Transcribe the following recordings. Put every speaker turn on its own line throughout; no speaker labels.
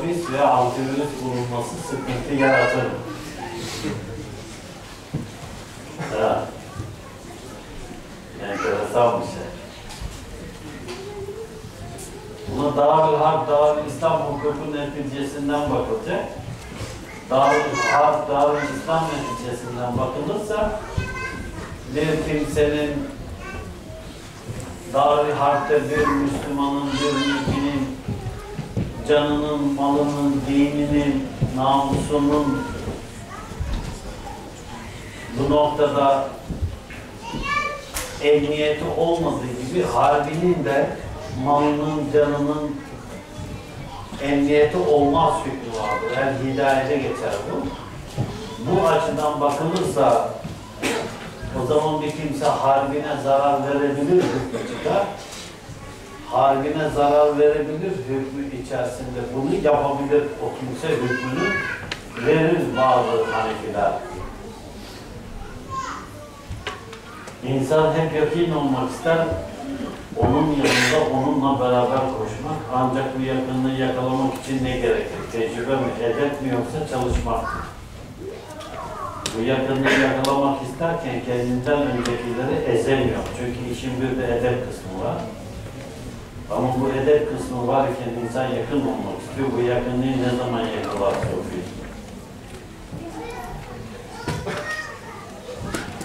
Office ve antivirüs bulunması sıkıntı yaratır. Evet. Enteresan bir şey. Buna Darül Harp, Darül İslam hukuku neticesinden bakılacak. Darül Harp, Darül İslam neticesinden bakılırsa bir kimsenin Darül Harp'te bir Müslümanın, bir canının, malının, dininin, namusunun bu noktada emniyeti olmadığı gibi harbinin de malının, canının emniyeti olmaz hükmü vardır. Yani hidayete geçer bu. Bu açıdan bakılırsa o zaman bir kimse harbine zarar verebilir hükmü çıkar. Harbine zarar verebilir hükmü içerisinde bunu yapabilir o kimse hükmünü verir bazı hanefiler. İnsan hep yakin olmak ister, onun yanında onunla beraber koşmak. Ancak bu yakınlığı yakalamak için ne gerekir? Tecrübe mi, edep mi yoksa çalışmak? Bu yakınlığı yakalamak isterken kendinden öncekileri ezemiyor. Çünkü işin bir de edep kısmı var. Ama bu edep kısmı varken insan yakın olmak istiyor. Bu yakınlığı ne zaman yakalar Sofi?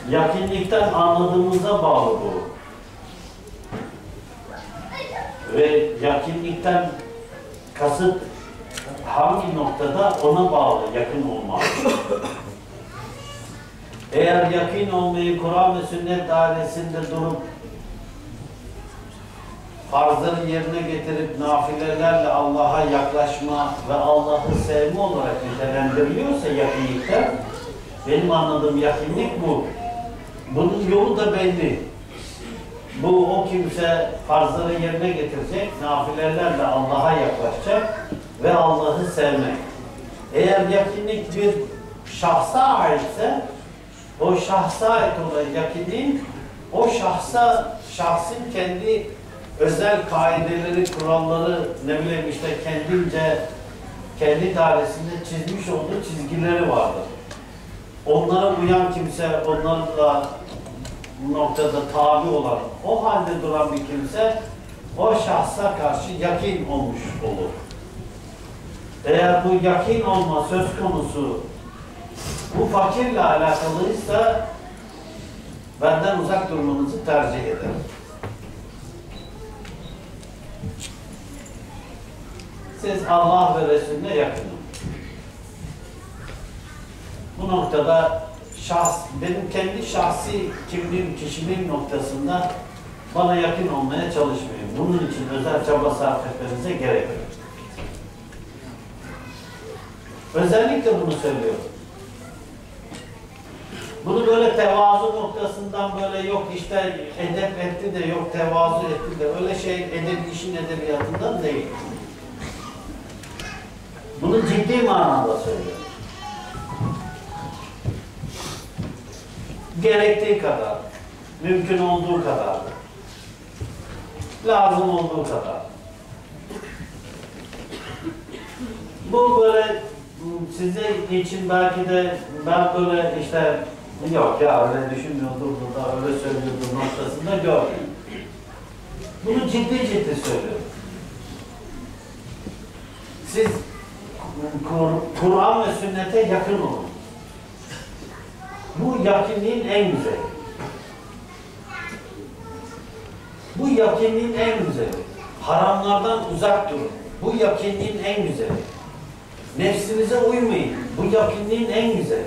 Yakınlıktan anladığımıza bağlı bu. Ve yakınlıktan kasıt hangi noktada ona bağlı yakın olmak. Eğer yakın olmayı Kur'an ve sünnet dairesinde durup farzları yerine getirip nafilelerle Allah'a yaklaşma ve Allah'ı sevme olarak nitelendiriliyorsa yakınlıkta benim anladığım yakınlık bu. Bunun yolu da belli. Bu o kimse farzları yerine getirecek, nafilelerle Allah'a yaklaşacak ve Allah'ı sevmek. Eğer yakınlık bir şahsa aitse o şahsa ait olan yakinin o şahsa, şahsın kendi özel kaideleri, kuralları, ne bileyim işte kendince kendi dairesinde çizmiş olduğu çizgileri vardır. Onlara uyan kimse, onlarla bu noktada tabi olan, o halde duran bir kimse o şahsa karşı yakin olmuş olur. Eğer bu yakin olma söz konusu bu fakirle alakalıysa benden uzak durmanızı tercih ederim. Siz Allah ve Resulüne yakının. Bu noktada şahs, benim kendi şahsi kimliğim, kişiliğim noktasında bana yakın olmaya çalışmayın. Bunun için özel çaba sarf etmenize gerek yok. Özellikle bunu söylüyorum. Bunu böyle tevazu noktasından böyle yok işte edep etti de yok tevazu etti de öyle şey edep işin edebiyatından değil. Bunu ciddi manada söylüyorum. Gerektiği kadar, mümkün olduğu kadar, lazım olduğu kadar. Bu böyle size için belki de ben böyle işte yok ya öyle düşünmüyordur da öyle söylüyordur noktasında görmeyin. Bunu ciddi ciddi söylüyorum. Siz Kur- Kur'an ve sünnete yakın olun. Bu yakınlığın en güzeli. Bu yakınlığın en güzeli. Haramlardan uzak durun. Bu yakınlığın en güzeli. Nefsinize uymayın. Bu yakınlığın en güzeli.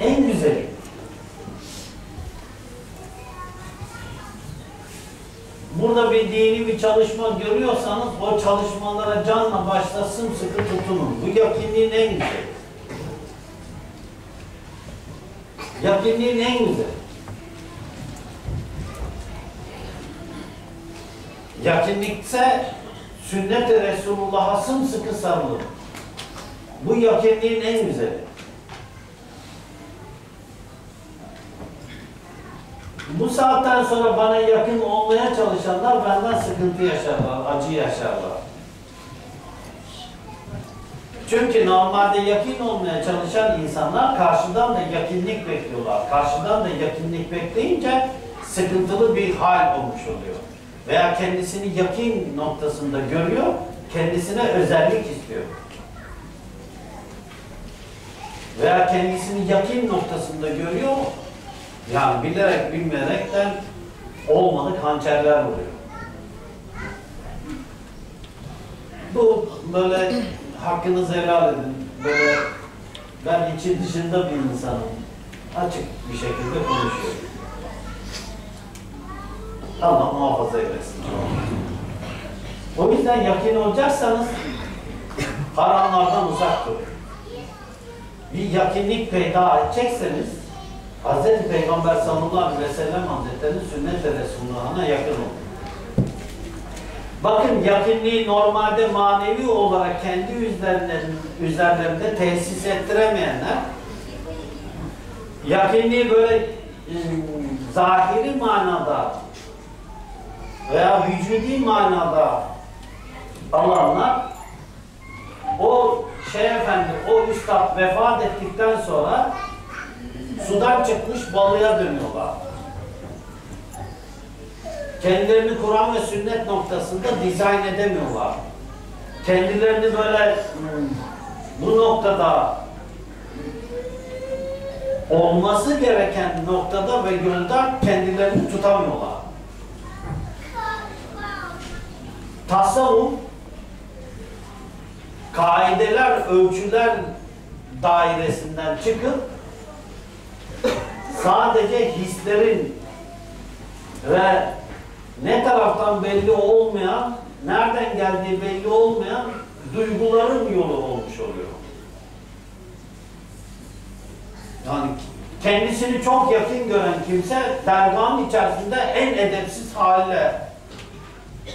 En güzeli. Burada bir dini bir çalışma görüyorsanız o çalışmalara canla başla sımsıkı tutunun. Bu yakınlığın en güzeli. Yakınlığın en güzeli. Yakınlıksa sünnet-i Resulullah'a sımsıkı sarılın. Bu yakınliğin en güzeli. Bu saatten sonra bana yakın olmaya çalışanlar benden sıkıntı yaşarlar, acı yaşarlar. Çünkü normalde yakın olmaya çalışan insanlar karşıdan da yakınlık bekliyorlar. Karşıdan da yakınlık bekleyince sıkıntılı bir hal olmuş oluyor. Veya kendisini yakın noktasında görüyor, kendisine özellik istiyor. Veya kendisini yakın noktasında görüyor, yani bilerek bilmeyerekten olmadık hançerler vuruyor. Bu böyle hakkınızı helal edin. Böyle ben içi dışında bir insanım. Açık bir şekilde konuşuyorum. Allah muhafaza eylesin. O yüzden yakın olacaksanız haramlardan uzak durun. Bir yakınlık peyda edecekseniz Hz. Peygamber sallallahu aleyhi ve sellem Hazretleri'nin sünnet ve Resulullah'ına yakın olun. Bakın yakınlığı normalde manevi olarak kendi üzerlerinde, üzerlerinde tesis ettiremeyenler yakınlığı böyle ıı, zahiri manada veya vücudi manada alanlar o şey efendi, o üstad vefat ettikten sonra sudan çıkmış balığa dönüyorlar. Kendilerini Kur'an ve sünnet noktasında dizayn edemiyorlar. Kendilerini böyle bu noktada olması gereken noktada ve yolda kendilerini tutamıyorlar. Tasavvuf kaideler, ölçüler dairesinden çıkıp sadece hislerin ve ne taraftan belli olmayan, nereden geldiği belli olmayan duyguların yolu olmuş oluyor. Yani kendisini çok yakın gören kimse dergahın içerisinde en edepsiz haliyle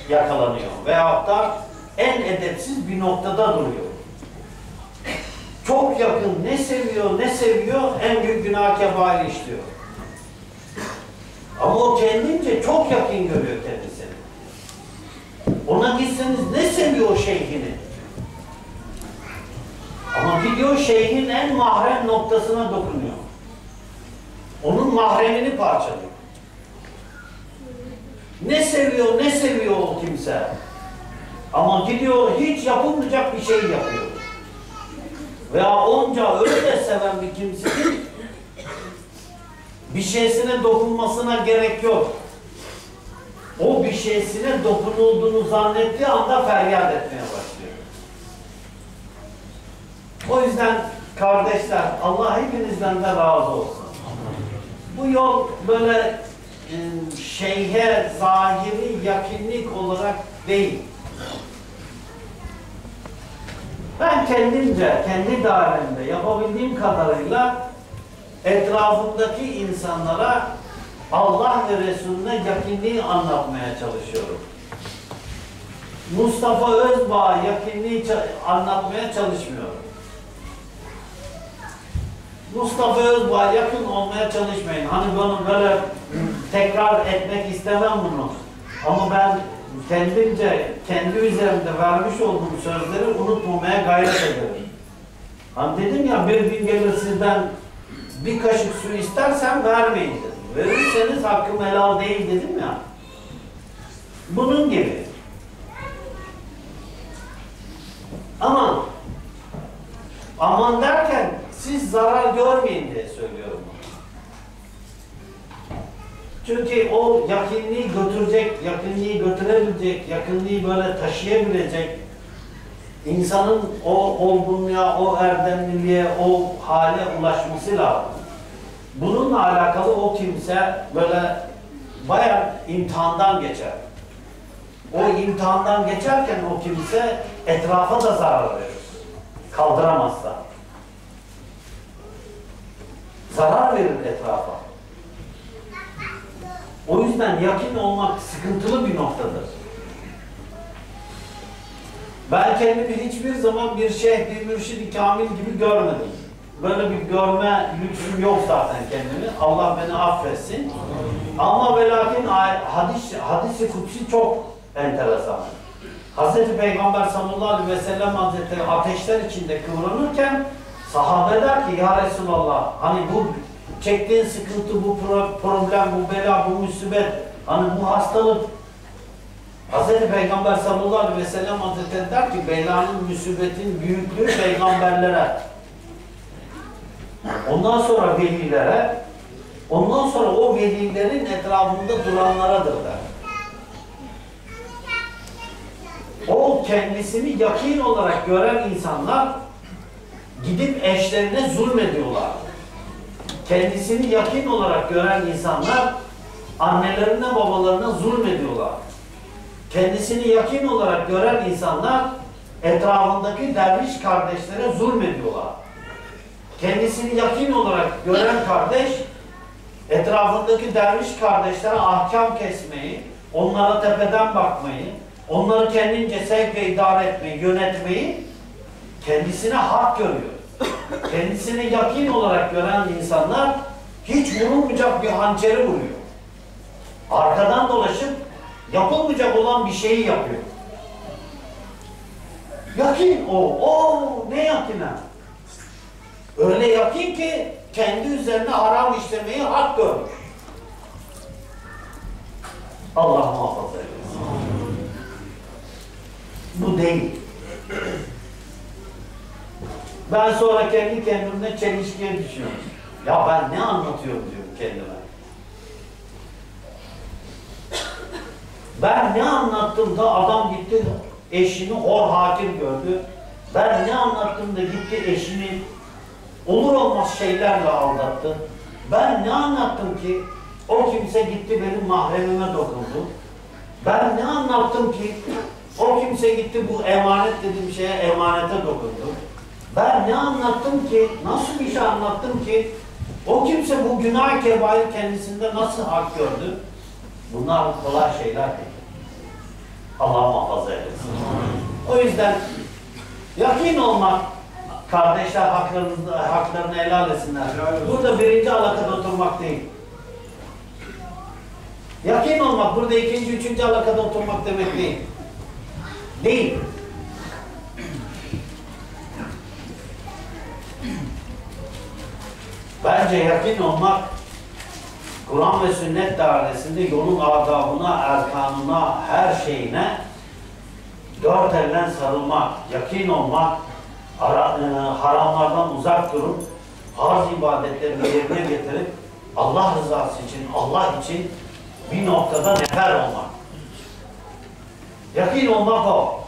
yakalanıyor. Veyahut da en edepsiz bir noktada duruyor. Çok yakın ne seviyor ne seviyor en büyük günah kebali işliyor. Ama o kendince çok yakın görüyor kendisini. Ona gitseniz ne seviyor şeyhini? Ama gidiyor şeyhin en mahrem noktasına dokunuyor. Onun mahremini parçalıyor. Ne seviyor, ne seviyor o kimse? Ama gidiyor hiç yapılmayacak bir şey yapıyor. Veya onca öyle seven bir kimsenin bir şeysine dokunmasına gerek yok. O bir şeysine dokunulduğunu zannettiği anda feryat etmeye başlıyor. O yüzden kardeşler Allah hepinizden de razı olsun. Bu yol böyle e, şeyhe zahiri yakınlık olarak değil. Ben kendimce, kendi dairemde yapabildiğim kadarıyla etrafımdaki insanlara Allah ve Resulüne yakınlığı anlatmaya çalışıyorum. Mustafa Özbağ yakınlığı anlatmaya çalışmıyorum. Mustafa Özbağ yakın olmaya çalışmayın. Hani bunu böyle tekrar etmek istemem bunu. Ama ben kendimce, kendi üzerimde vermiş olduğum sözleri unutmamaya gayret ederim. Hani dedim ya bir gün gelir sizden bir kaşık su istersen vermeyin dedim. Verirseniz hakkım helal değil dedim ya. Bunun gibi. Ama aman derken siz zarar görmeyin diye söylüyorum. Çünkü o yakınlığı götürecek, yakınlığı götürebilecek, yakınlığı böyle taşıyabilecek insanın o olgunluğa, o erdemliliğe, o hale ulaşması lazım. Bununla alakalı o kimse böyle bayağı imtihandan geçer. O imtihandan geçerken o kimse etrafa da zarar verir. Kaldıramazsa. Zarar verir etrafa. O yüzden yakın olmak sıkıntılı bir noktadır. Ben kendimi hiçbir zaman bir şeyh, bir mürşid kamil gibi görmedim. Böyle bir görme lüksüm yok zaten kendimi. Allah beni affetsin. Ama ve lakin hadis, hadisi kutsi çok enteresan. Hazreti Peygamber sallallahu aleyhi ve sellem Hazretleri ateşler içinde kıvranırken sahabe der ki ya Resulallah hani bu çektiğin sıkıntı, bu pro- problem, bu bela, bu musibet, hani bu hastalık Hazreti Peygamber sallallahu aleyhi ve sellem Hazretleri der ki belanın, musibetin büyüklüğü peygamberlere ondan sonra velilere ondan sonra o velilerin etrafında duranlaradır der. O kendisini yakin olarak gören insanlar gidip eşlerine zulmediyorlar. Kendisini yakin olarak gören insanlar annelerine babalarına zulmediyorlar. Kendisini yakin olarak gören insanlar etrafındaki derviş kardeşlere zulmediyorlar. Kendisini yakin olarak gören kardeş etrafındaki derviş kardeşlere ahkam kesmeyi, onlara tepeden bakmayı, onları kendince sevk ve idare etmeyi, yönetmeyi kendisine hak görüyor. Kendisini yakin olarak gören insanlar hiç vurulmayacak bir hançeri vuruyor. Arkadan dolaşıp yapılmayacak olan bir şeyi yapıyor. Yakin o. O ne yakine? Öyle yakin ki kendi üzerine haram işlemeyi hak görmüş. Allah muhafaza eylesin. Bu değil. Ben sonra kendi kendimle çelişkiye düşüyorum. Ya ben ne anlatıyorum diyorum kendime. Ben ne anlattım da adam gitti eşini hor hakir gördü. Ben ne anlattım da gitti eşini olur olmaz şeylerle aldattı. Ben ne anlattım ki o kimse gitti benim mahremime dokundu. Ben ne anlattım ki o kimse gitti bu emanet dediğim şeye emanete dokundu. Ben ne anlattım ki, nasıl bir şey anlattım ki o kimse bu günah kebair kendisinde nasıl hak gördü? Bunlar kolay şeyler değil. Allah muhafaza eylesin. O yüzden yakin olmak, kardeşler haklarını, haklarını helal etsinler. Burada birinci alakada oturmak değil. Yakin olmak, burada ikinci, üçüncü alakada oturmak demek değil. Değil. Bence yakin olmak Kur'an ve sünnet dairesinde yolun adabına, erkanına, her şeyine dört elden sarılmak, yakin olmak, e, haramlardan uzak durup farz ibadetlerini yerine getirip Allah rızası için, Allah için bir noktada nefer olmak. Yakin olmak o.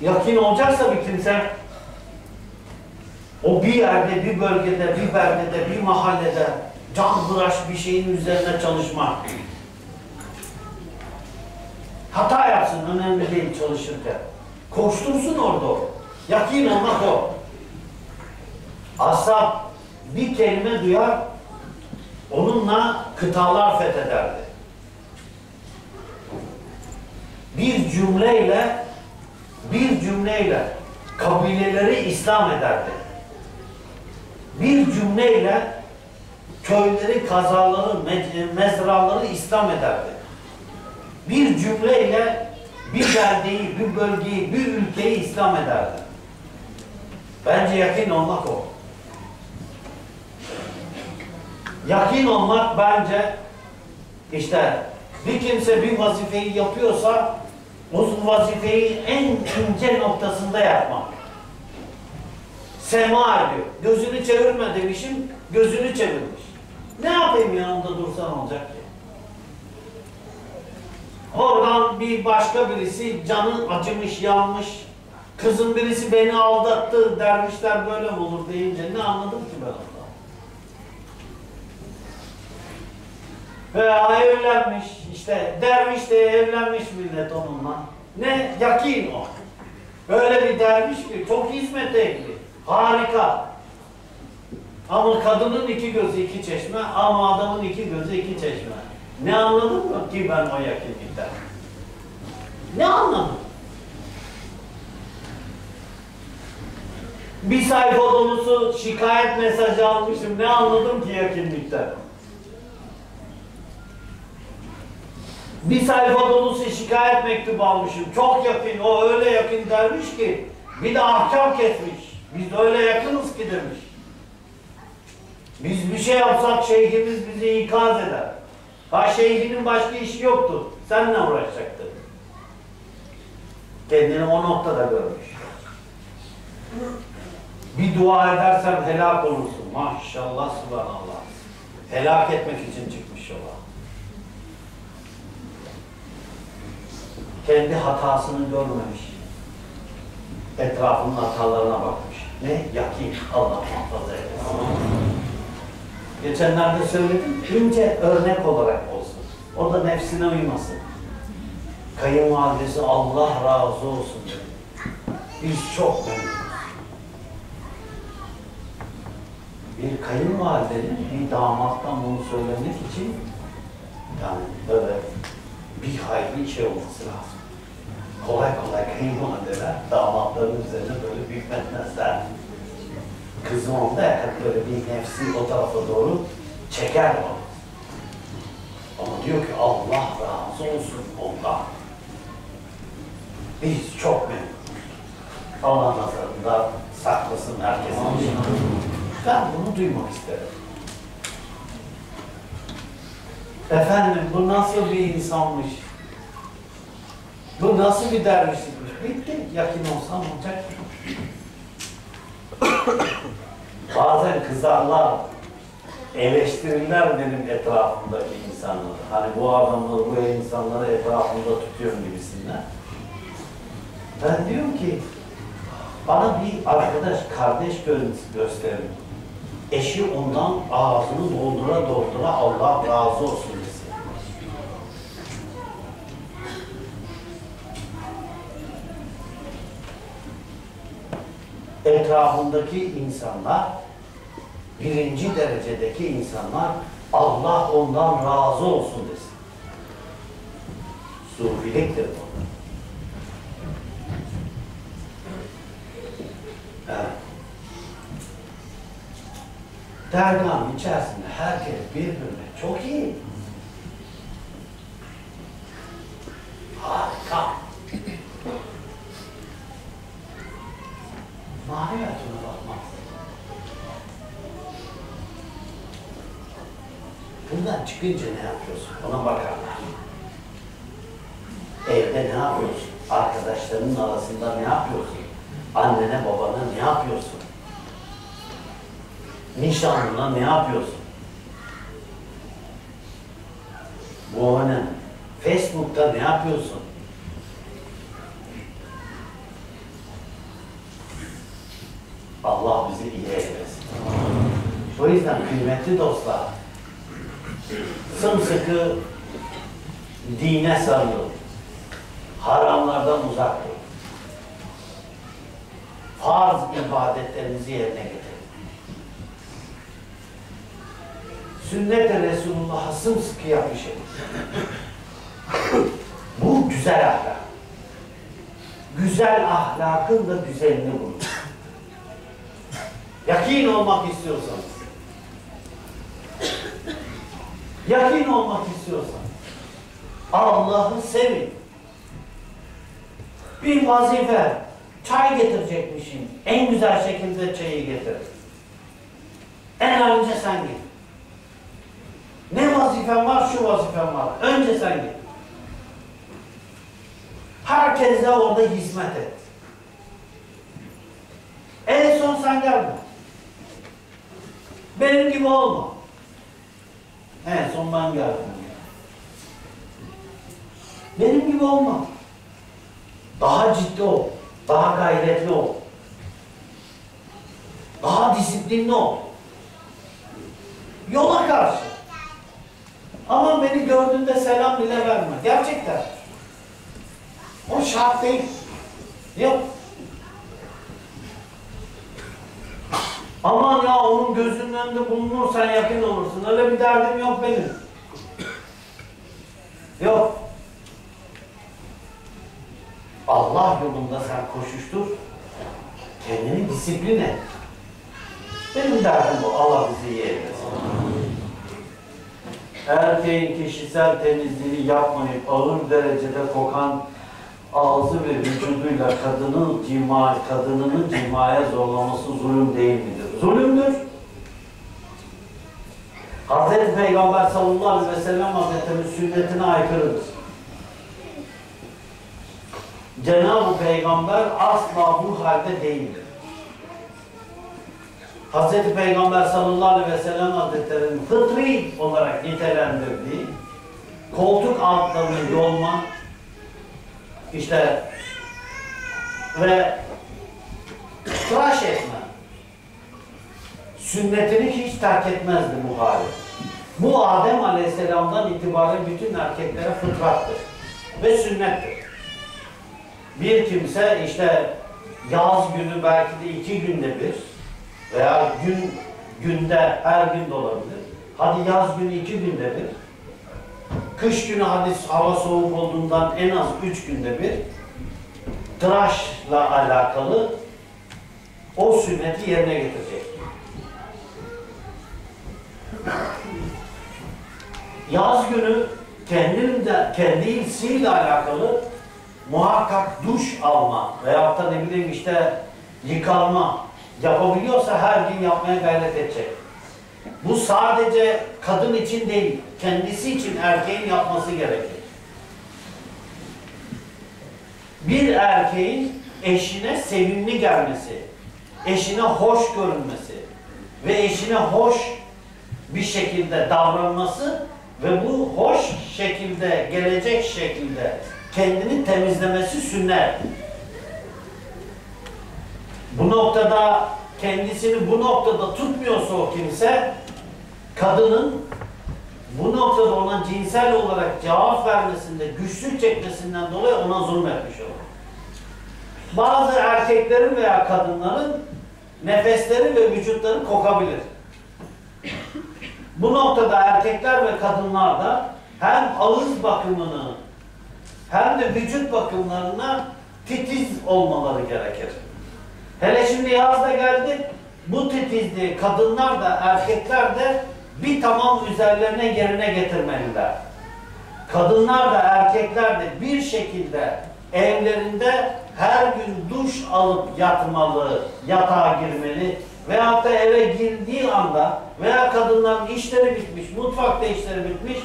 Yakin olacaksa bir kimse o bir yerde, bir bölgede, bir beldede, bir mahallede can hıraş bir şeyin üzerine çalışmak. Hata yapsın, önemli değil çalışırken. Koştursun orada o. Yakin olmak o. Ashab bir kelime duyar, onunla kıtalar fethederdi. Bir cümleyle, bir cümleyle kabileleri İslam ederdi bir cümleyle köyleri, kazaları, me- mezraları İslam ederdi. Bir cümleyle bir beldeyi, bir bölgeyi, bir ülkeyi İslam ederdi. Bence yakin olmak o. Yakin olmak bence işte bir kimse bir vazifeyi yapıyorsa o vazifeyi en ince noktasında yapmak sema ediyor. Gözünü çevirme demişim, gözünü çevirmiş. Ne yapayım yanımda dursan olacak ki? Oradan bir başka birisi canı acımış, yanmış. Kızın birisi beni aldattı, dervişler böyle mi olur deyince ne anladım ki ben ondan? Veya evlenmiş, işte derviş de evlenmiş millet onunla. Ne? Yakin o. Böyle bir derviş ki çok hizmet ehli. Harika. Ama kadının iki gözü iki çeşme ama adamın iki gözü iki çeşme. Ne anladım mı ki ben o yakınlıktan? Ne anladım? Bir sayfa dolusu şikayet mesajı almışım. Ne anladım ki yakınlıktan? Bir sayfa dolusu şikayet mektubu almışım. Çok yakın, o öyle yakın dermiş ki bir de ahkam kesmiş. Biz öyle yakınız ki demiş. Biz bir şey yapsak şeyhimiz bizi ikaz eder. Ha şeyhinin başka işi yoktu. Seninle uğraşacaktı. Kendini o noktada görmüş. Bir dua edersen helak olursun. Maşallah subhanallah. Helak etmek için çıkmış yola. Kendi hatasını görmemiş. Etrafının hatalarına bakmış. Ne? Yakin. Allah muhafaza eylesin. Geçenlerde söyledim. Önce örnek olarak olsun. O da nefsine uymasın. Kayınvalidesi Allah razı olsun. Biz çok memnunuz. Bir kayınvalidenin bir damattan bunu söylemek için yani böyle bir hayli şey olması lazım. Kolay kolay kayınvalideler damatların üzerine böyle hükmetmezler. Kızım onda hep böyle bir nefsi o tarafa doğru çeker onu. Ama diyor ki Allah razı olsun ondan. Biz çok memnunuz. Allah nazarında saklasın herkesin. Ben bunu duymak isterim. Efendim bu nasıl bir insanmış? Bu nasıl bir dervişlikmiş? Bitti. Yakın olsam olacak. Bazen kızarlar, eleştirirler benim etrafımdaki insanları. Hani bu adamları, bu insanları etrafımda tutuyorum gibisinden. Ben diyorum ki, bana bir arkadaş, kardeş gö- gösterin. Eşi ondan ağzını doldura doldura Allah razı olsun desin. Etrafındaki insanlar, birinci derecedeki insanlar Allah ondan razı olsun desin. Sufiliktir bu. Evet. Dergahın içerisinde herkes birbirine çok iyi. Harika. Maneviyatına bakmaz. Bundan çıkınca ne yapıyorsun? Ona bakarlar. Evde ne yapıyorsun? Arkadaşlarının arasında ne yapıyorsun? Annene babana ne yapıyorsun? Nişanlına ne yapıyorsun? Bu önemli. Facebook'ta ne yapıyorsun? Allah bizi iyi eylesin. O yüzden kıymetli dostlar, sımsıkı dine sarılın. Haramlardan uzak durun. Farz ibadetlerinizi yerine getirin. Sünnet-i Resulullah'a sımsıkı yapışın. Bu güzel ahlak. Güzel ahlakın da güzelini bulun. Yakin olmak istiyorsanız, yakin olmak istiyorsanız, Allah'ı sevin. Bir vazife, çay getirecekmişim. En güzel şekilde çayı getir. En önce sen git. Ne vazifen var? Şu vazifen var. Önce sen git. Herkese orada hizmet et. En son sen gelme. Benim gibi olma. En son ben geldim. Benim gibi olma. Daha ciddi ol. Daha gayretli ol. Daha disiplinli ol. Yola karşı. Ama beni gördüğünde selam bile verme. Gerçekten. O şart değil. Yok. Aman ya onun gözünün önünde bulunursan yakın olursun. Öyle bir derdim yok benim. Yok. Allah yolunda sen koşuştur. Kendini disiplin et. Benim derdim bu. Allah bizi iyi eylesin. Erkeğin kişisel temizliğini yapmayıp ağır derecede kokan ağzı ve vücuduyla kadının cima, kadınının cimaya zorlaması zulüm değil midir? Zulümdür. Hazreti Peygamber sallallahu aleyhi ve sellem Hazretleri'nin sünnetine aykırıdır. Cenab-ı Peygamber asla bu halde değildir. Hazreti Peygamber sallallahu aleyhi ve sellem Hazretleri'nin fıtri olarak nitelendirdiği koltuk altlarını yolma işte ve tıraş etme sünnetini hiç terk etmezdi bu hali. Bu Adem Aleyhisselam'dan itibaren bütün erkeklere fıtrattır ve sünnettir. Bir kimse işte yaz günü belki de iki günde bir veya gün günde her gün de olabilir. Hadi yaz günü iki günde bir. Kış günü hadi hava soğuk olduğundan en az üç günde bir tıraşla alakalı o sünneti yerine getirecek. Yaz günü kendinde, kendisiyle alakalı muhakkak duş alma veyahut da ne bileyim işte yıkanma yapabiliyorsa her gün yapmaya gayret edecek. Bu sadece kadın için değil, kendisi için erkeğin yapması gerekir. Bir erkeğin eşine sevimli gelmesi, eşine hoş görünmesi ve eşine hoş bir şekilde davranması ve bu hoş şekilde, gelecek şekilde kendini temizlemesi sünnet. Bu noktada kendisini bu noktada tutmuyorsa o kimse kadının bu noktada ona cinsel olarak cevap vermesinde, güçlük çekmesinden dolayı ona zulmetmiş olur. Bazı erkeklerin veya kadınların nefesleri ve vücutları kokabilir. Bu noktada erkekler ve kadınlar da hem ağız bakımını hem de vücut bakımlarına titiz olmaları gerekir. Hele şimdi yazda geldi, bu titizliği kadınlar da erkekler de bir tamam üzerlerine yerine getirmeliler. Kadınlar da erkekler de bir şekilde evlerinde her gün duş alıp yatmalı, yatağa girmeli veyahut da eve girdiği anda veya kadınların işleri bitmiş, mutfakta işleri bitmiş,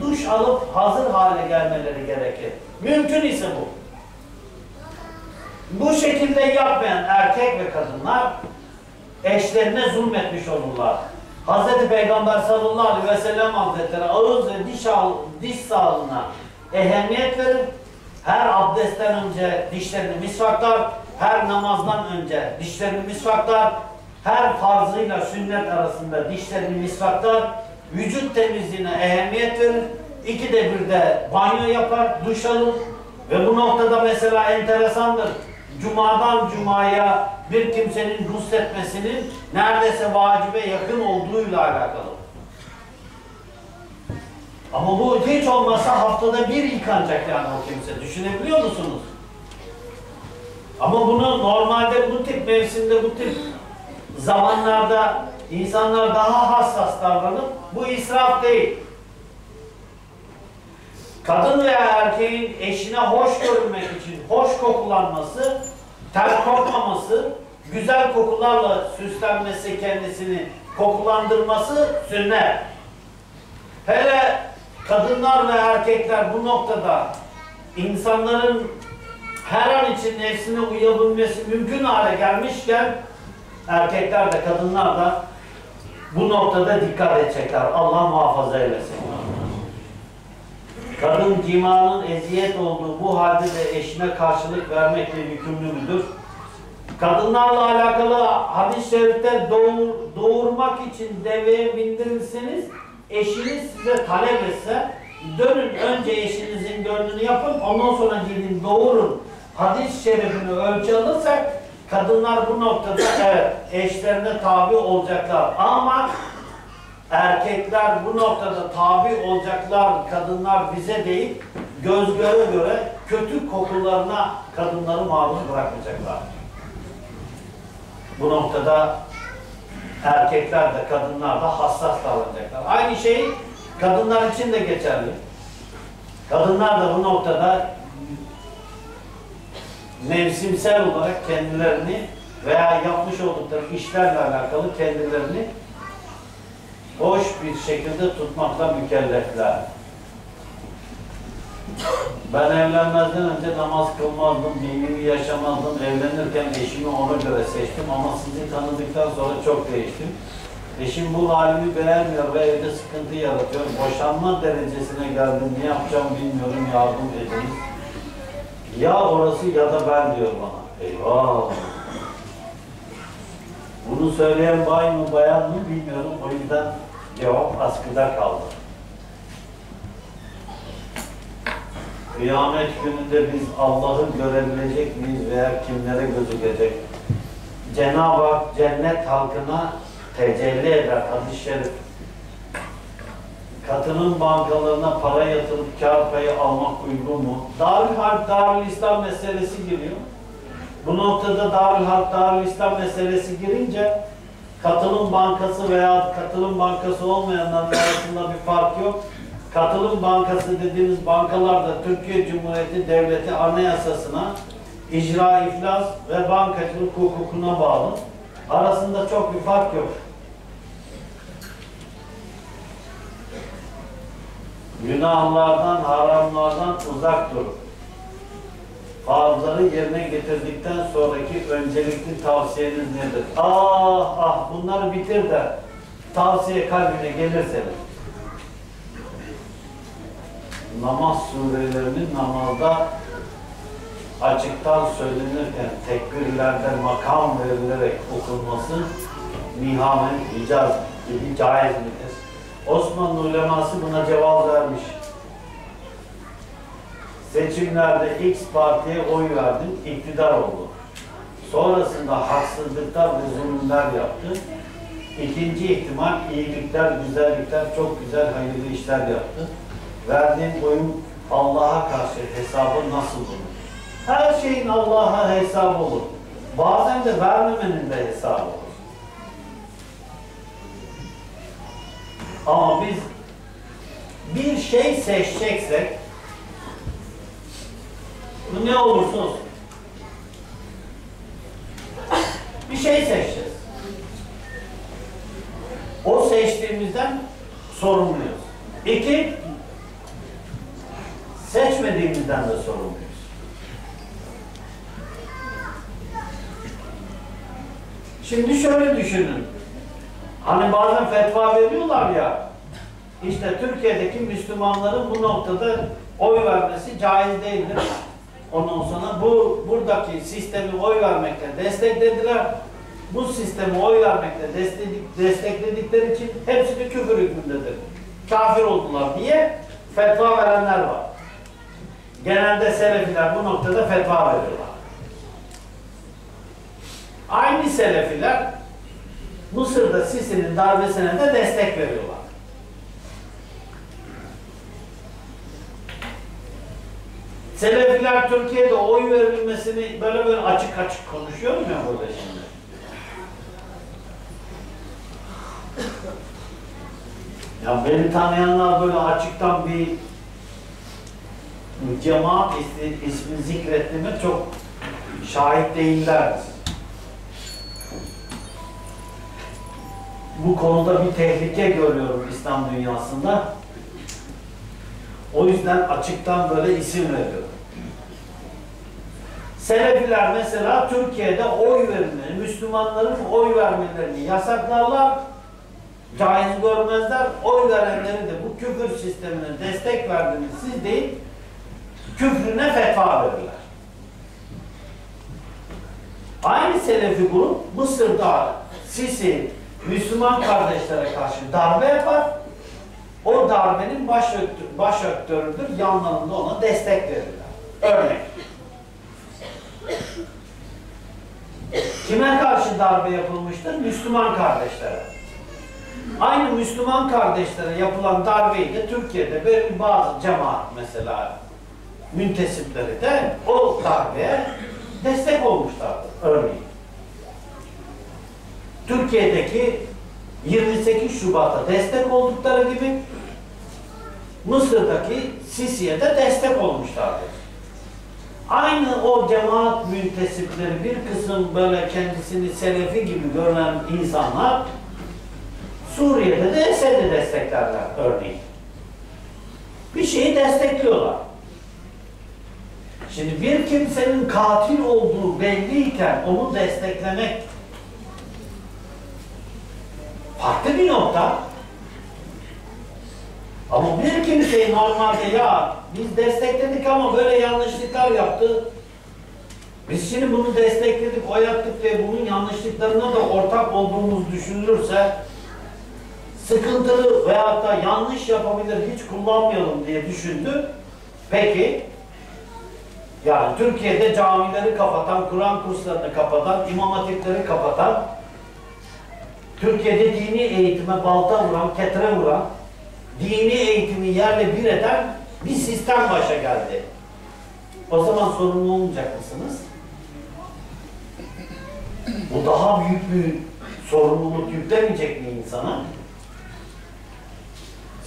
duş alıp hazır hale gelmeleri gerekir. Mümkün ise bu. Bu şekilde yapmayan erkek ve kadınlar eşlerine zulmetmiş olurlar. Hz. Peygamber sallallahu aleyhi ve sellem hazretleri ağız ve diş, diş sağlığına ehemmiyet verir. Her abdestten önce dişlerini misvaklar, her namazdan önce dişlerini misvaklar, her farzıyla sünnet arasında dişlerini misvaklar, vücut temizliğine ehemmiyet verir. İkide bir de banyo yapar, duş alır ve bu noktada mesela enteresandır. Cuma'dan Cuma'ya bir kimsenin gusletmesinin neredeyse vacibe yakın olduğuyla alakalı. Ama bu hiç olmazsa haftada bir yıkanacak yani o kimse. Düşünebiliyor musunuz? Ama bunu normalde bu tip mevsimde, bu tip zamanlarda insanlar daha hassas davranıp bu israf değil. Kadın veya erkeğin eşine hoş görünmek için hoş kokulanması, ter kokmaması, güzel kokularla süslenmesi, kendisini kokulandırması sünnet. Hele kadınlar ve erkekler bu noktada insanların her an için nefsine uyabilmesi mümkün hale gelmişken erkekler de kadınlar da bu noktada dikkat edecekler. Allah muhafaza eylesin. Kadın cimanın eziyet olduğu bu halde de eşine karşılık vermekle yükümlü müdür? Kadınlarla alakalı hadis-i şerifte doğur, doğurmak için deveye bindirirseniz eşiniz size talep etse dönün önce eşinizin gönlünü yapın ondan sonra gidin doğurun. Hadis-i şerifini ölçü alırsak kadınlar bu noktada evet eşlerine tabi olacaklar ama erkekler bu noktada tabi olacaklar kadınlar bize değil göz göre göre kötü kokularına kadınları maruz bırakmayacaklar. Bu noktada erkekler de kadınlar da hassas davranacaklar. Aynı şey kadınlar için de geçerli. Kadınlar da bu noktada mevsimsel olarak kendilerini veya yapmış oldukları işlerle alakalı kendilerini hoş bir şekilde tutmakla mükellefler. Ben evlenmezden önce namaz kılmazdım, dinimi yaşamazdım. Evlenirken eşimi ona göre seçtim ama sizi tanıdıktan sonra çok değiştim. Eşim bu halimi beğenmiyor ve evde sıkıntı yaratıyor. Boşanma derecesine geldim. Ne yapacağım bilmiyorum. Yardım ediniz. Ya orası ya da ben diyor bana. Eyvah! Bunu söyleyen bay mı bayan mı bilmiyorum. O yüzden cevap askıda kaldı. Kıyamet gününde biz Allah'ı görebilecek miyiz veya kimlere gözükecek? Cenab-ı Hak cennet halkına tecelli eder hadis-i şerif. Katılım bankalarına para yatırıp kar payı almak uygun mu? Darül Harp, Darül İslam meselesi giriyor. Bu noktada Darül Harp, Darül İslam meselesi girince katılım bankası veya katılım bankası olmayanların arasında bir fark yok. Katılım bankası dediğimiz bankalarda Türkiye Cumhuriyeti Devleti Anayasasına icra iflas ve bankacılık hukukuna bağlı. Arasında çok bir fark yok. Günahlardan, haramlardan uzak durun. Farzları yerine getirdikten sonraki öncelikli tavsiyeniz nedir? Ah ah bunları bitir de tavsiye kalbine gelirse namaz surelerinin namazda açıktan söylenirken tekbirlerde makam verilerek okunması nihamet, icaz gibi caiz midir? Osmanlı uleması buna cevap vermiş. Seçimlerde X partiye oy verdim, iktidar oldu. Sonrasında haksızlıklar ve zulümler yaptı. İkinci ihtimal iyilikler, güzellikler, çok güzel hayırlı işler yaptı. Verdiğim oyun Allah'a karşı hesabı nasıl olur? Her şeyin Allah'a hesabı olur. Bazen de vermemenin de hesabı olur. Ama biz bir şey seçeceksek bu ne olursa olsun bir şey seçeceğiz. O seçtiğimizden sorumluyuz. İki, seçmediğimizden de sorumluyuz. Şimdi şöyle düşünün. Hani bazen fetva veriyorlar ya, işte Türkiye'deki Müslümanların bu noktada oy vermesi caiz değildir. Ondan sonra bu buradaki sistemi oy vermekle desteklediler. Bu sistemi oy vermekle destekledik, destekledikleri için hepsi de küfür hükmündedir. Kafir oldular diye fetva verenler var. Genelde Selefiler bu noktada fetva veriyorlar. Aynı Selefiler Mısır'da Sisi'nin darbesine de destek veriyorlar. Selefiler Türkiye'de oy verilmesini böyle böyle açık açık konuşuyorum ya burada şimdi. Ya beni tanıyanlar böyle açıktan bir cemaat ismi, ismi zikrettiğime çok şahit değillerdir. Bu konuda bir tehlike görüyorum İslam dünyasında. O yüzden açıktan böyle isim veriyorum. Selefiler mesela Türkiye'de oy vermeleri, Müslümanların oy vermelerini yasaklarlar, caiz görmezler, oy verenleri de bu küfür sistemine destek verdiğiniz siz değil, küfrüne fetva verirler. Aynı Selefi grup Mısır'da Sisi Müslüman kardeşlere karşı darbe yapar, o darbenin baş, öktür, yanlarında ona destek verirler. Örnek. Kime karşı darbe yapılmıştır? Müslüman kardeşlere. Aynı Müslüman kardeşlere yapılan darbeyi de Türkiye'de belirli bazı cemaat mesela müntesipleri de o darbeye destek olmuşlardır örneğin. Türkiye'deki 28 Şubat'a destek oldukları gibi Mısır'daki Sisi'ye de destek olmuşlardır. Aynı o cemaat müntesipleri bir kısım böyle kendisini Selefi gibi görünen insanlar Suriye'de de Esed'i desteklerler örneğin. Bir şeyi destekliyorlar. Şimdi bir kimsenin katil olduğu belliyken onu desteklemek farklı bir nokta. Ama bir kimseyi normalde ya biz destekledik ama böyle yanlışlıklar yaptı. Biz şimdi bunu destekledik, o yaptık diye bunun yanlışlıklarına da ortak olduğumuz düşünülürse sıkıntılı veyahut da yanlış yapabilir, hiç kullanmayalım diye düşündü. Peki, yani Türkiye'de camileri kapatan, Kur'an kurslarını kapatan, imam hatipleri kapatan, Türkiye'de dini eğitime balta vuran, ketre vuran, dini eğitimi yerle bir eden bir sistem başa geldi. O zaman sorumlu olmayacak mısınız? Bu daha büyük bir sorumluluk yüklemeyecek mi insana?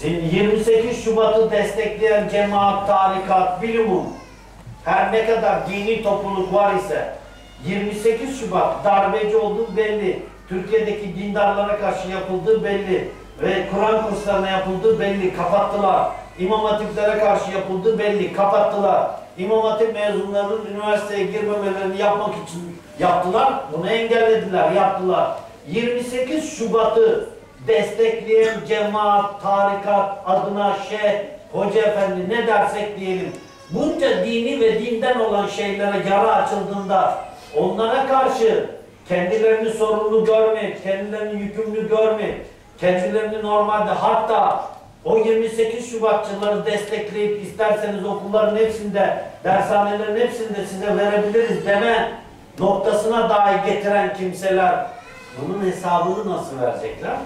Şimdi 28 Şubat'ı destekleyen cemaat, tarikat, bilimum her ne kadar dini topluluk var ise 28 Şubat darbeci olduğu belli. Türkiye'deki dindarlara karşı yapıldığı belli. Ve Kur'an kurslarına yapıldığı belli. Kapattılar. İmam hatiplere karşı yapıldığı belli. Kapattılar. İmam hatip mezunlarının üniversiteye girmemelerini yapmak için yaptılar. Bunu engellediler. Yaptılar. 28 Şubat'ı destekleyen cemaat, tarikat adına şeyh, hoca efendi ne dersek diyelim. Bunca dini ve dinden olan şeylere yara açıldığında onlara karşı kendilerini sorumlu görmeyip, kendilerini yükümlü görmeyip, kendilerini normalde hatta o 28 Şubatçıları destekleyip isterseniz okulların hepsinde, dershanelerin hepsinde size verebiliriz deme noktasına dahi getiren kimseler bunun hesabını nasıl verecekler?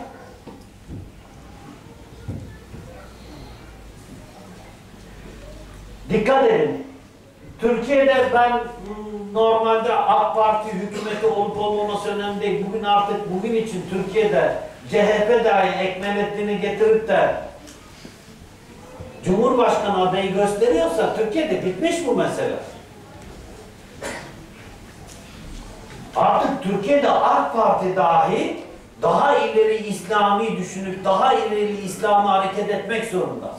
Dikkat edin. Türkiye'de ben mm, normalde AK Parti hükümeti olup olmaması önemli değil. Bugün artık bugün için Türkiye'de CHP dahi Ekmelettin'i getirip de Cumhurbaşkanı adayı gösteriyorsa Türkiye'de bitmiş bu mesele. Artık Türkiye'de AK Parti dahi daha ileri İslami düşünüp daha ileri İslam'a hareket etmek zorunda.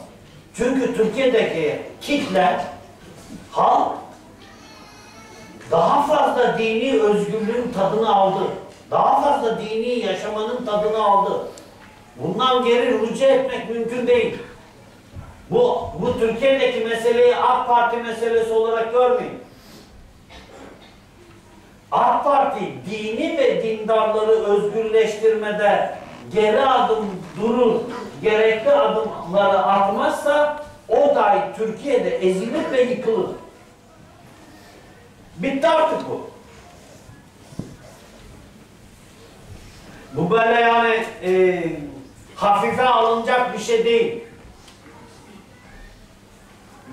Çünkü Türkiye'deki kitle, halk daha fazla dini özgürlüğün tadını aldı. Daha fazla dini yaşamanın tadını aldı. Bundan geri rücu etmek mümkün değil. Bu, bu Türkiye'deki meseleyi AK Parti meselesi olarak görmeyin. AK Parti dini ve dindarları özgürleştirmede geri adım durur, gerekli adımları atmazsa o dahi Türkiye'de ezilir ve yıkılır. Bitti artık bu. Bu böyle yani e, hafife alınacak bir şey değil.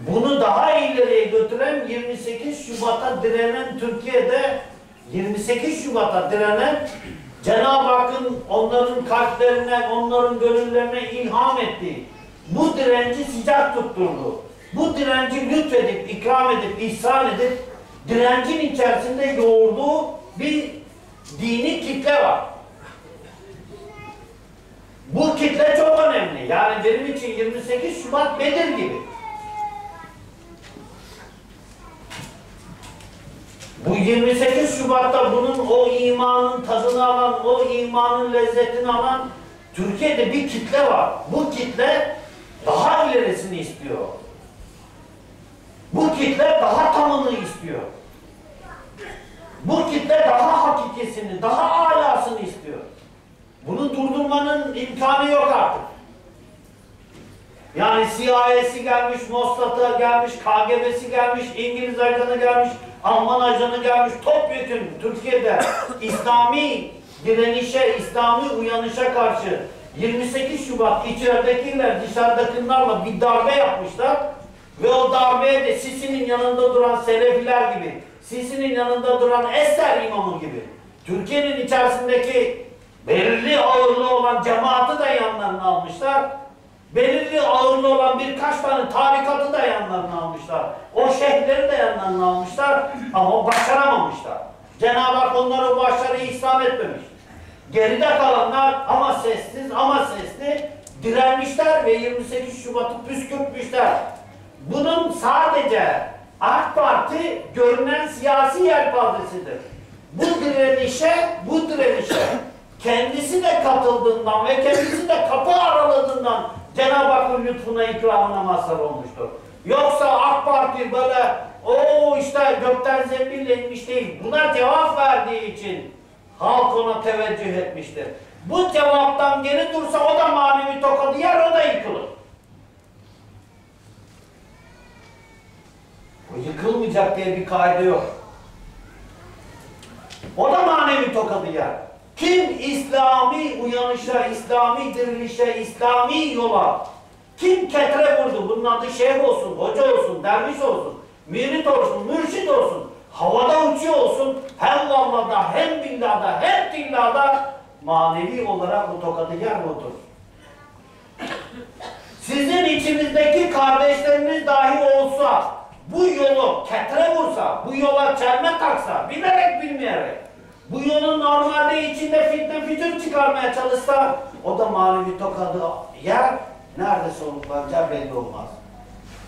Bunu daha ileriye götüren 28 Şubat'a direnen Türkiye'de 28 Şubat'a direnen Cenab-ı Hakk'ın onların kalplerine, onların gönüllerine ilham ettiği bu direnci sıcak tutturdu. Bu direnci lütfedip, ikram edip, ihsan edip direncin içerisinde yoğurduğu bir dini kitle var. Bu kitle çok önemli. Yani benim için 28 Şubat Bedir gibi. Bu 28 Şubat'ta bunun o imanın tadını alan, o imanın lezzetini alan Türkiye'de bir kitle var. Bu kitle daha ilerisini istiyor. Bu kitle daha tamını istiyor. Bu kitle daha hakikisini, daha alasını istiyor. Bunu durdurmanın imkanı yok artık. Yani CIA'si gelmiş, Mossad'a gelmiş, KGB'si gelmiş, İngiliz ajanı gelmiş, Alman ajanı gelmiş, topyekun Türkiye'de İslami direnişe, İslami uyanışa karşı 28 Şubat içeridekiler dışarıdakilerle bir darbe yapmışlar ve o darbeye de Sisi'nin yanında duran Selefiler gibi, Sisi'nin yanında duran Eser imamı gibi, Türkiye'nin içerisindeki Belirli ağırlığı olan cemaati de yanlarına almışlar. Belirli ağırlığı olan birkaç tane tarikatı da yanlarına almışlar. O şeyhleri de yanlarına almışlar ama başaramamışlar. Cenab-ı Hak onlara o başarıyı ihsan etmemiş. Geride kalanlar ama sessiz ama sesli direnmişler ve 28 Şubat'ı püskürtmüşler. Bunun sadece AK Parti görünen siyasi yelpazesidir. Bu direnişe, bu direnişe kendisi de katıldığından ve kendisi de kapı araladığından Cenab-ı Hakk'ın lütfuna ikramına mazhar olmuştur. Yoksa AK Parti böyle o işte gökten zembille inmiş değil. Buna cevap verdiği için halk ona teveccüh etmiştir. Bu cevaptan geri dursa o da manevi tokadı yer o da yıkılır. Yıkılmayacak diye bir kaide yok. O da manevi tokadı yer. Kim İslami uyanışa, İslami dirilişe, İslami yola kim ketre vurdu? Bunun adı şeyh olsun, hoca olsun, derviş olsun, mürit olsun, mürşit olsun, havada uçuyor olsun, hem vallada, hem billada, hem tillada manevi olarak bu tokadı yer otur. Sizin içinizdeki kardeşleriniz dahi olsa, bu yolu ketre vursa, bu yola çelme taksa, bilerek bilmeyerek, bu yolun normalde içinde fitne fücur çıkarmaya çalışsa, o da manevi tokadı yer, nerede sonuçlanacağı belli olmaz.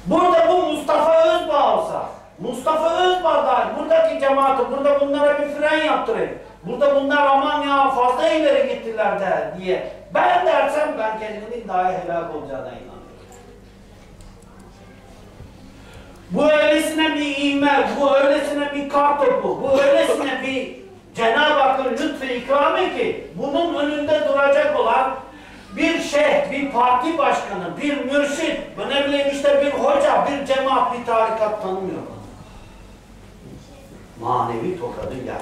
Burada bu Mustafa Özbağ olsa, Mustafa Özbağ da buradaki cemaati, burada bunlara bir fren yaptırayım. Burada bunlar aman ya fazla ileri gittiler de diye. Ben dersem ben kendimin daha helak olacağına Bu öylesine bir ivme, bu öylesine bir kar topu, bu öylesine bir Cenab-ı Hakk'ın lütfu ikramı ki bunun önünde duracak olan bir şeyh, bir parti başkanı, bir mürşit, ne bileyim işte bir hoca, bir cemaat, bir tarikat tanımıyor. Manevi tokadı yer.